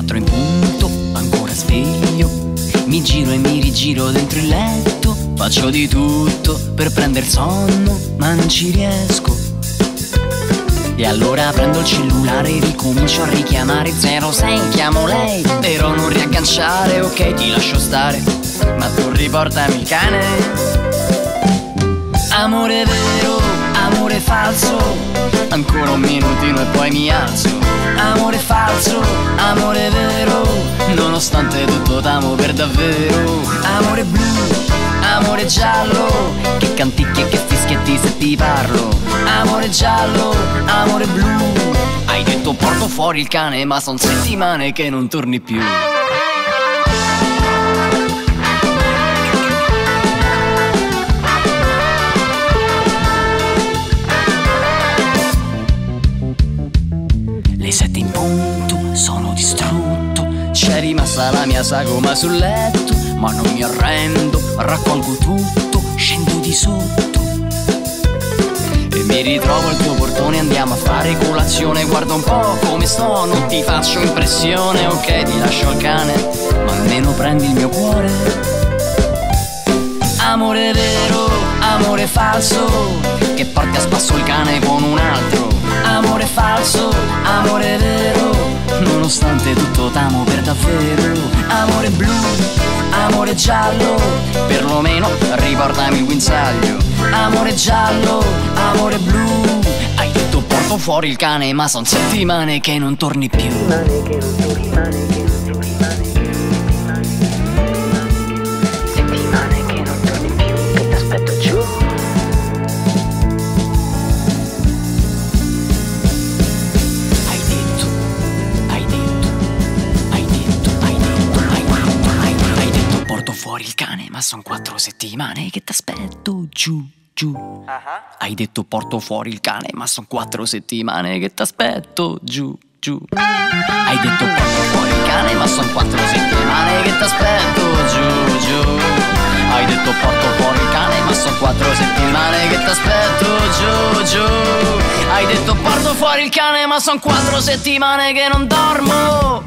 quattro in punto, ancora sveglio. Mi giro e mi rigiro dentro il letto. Faccio di tutto per prendere sonno, ma non ci riesco. E allora prendo il cellulare e ricomincio a richiamare 06, chiamo lei, però non riagganciare, ok ti lascio stare, ma tu riportami il cane. Amore vero, amore falso, ancora un minutino e poi mi alzo. Amore falso, t'amo per davvero. Amore blu, amore giallo, che canticchi e che fischietti se ti parlo. Amore giallo, amore blu, hai detto porto fuori il cane, ma son settimane che non torni più. Le sette in punto, sono distrutto. C'è rimasta la mia sagoma sul letto, ma non mi arrendo, raccolgo tutto, scendo di sotto. E mi ritrovo al tuo portone, andiamo a fare colazione. Guarda un po' come sto, non ti faccio impressione, ok, ti lascio il cane, ma almeno prendi il mio cuore. Amore vero, amore falso, che porti a spasso il cane con un altro. Amore falso, amore vero, nonostante tutto t'amo per davvero. Amore blu, amore giallo, perlomeno riportami il guinzaglio. Amore giallo, amore blu, hai detto porto fuori il cane, ma son settimane che non torni più. Settimane ma son quattro settimane che ti aspetto giù, giù. Hai detto porto fuori il cane, ma son quattro settimane che ti aspetto giù, giù. Hai detto porto fuori il cane, ma son quattro settimane che ti aspetto giù, giù. Hai detto porto fuori il cane, ma son quattro settimane che ti aspetto giù, giù. Hai detto porto fuori il cane, ma son quattro settimane che non dormo.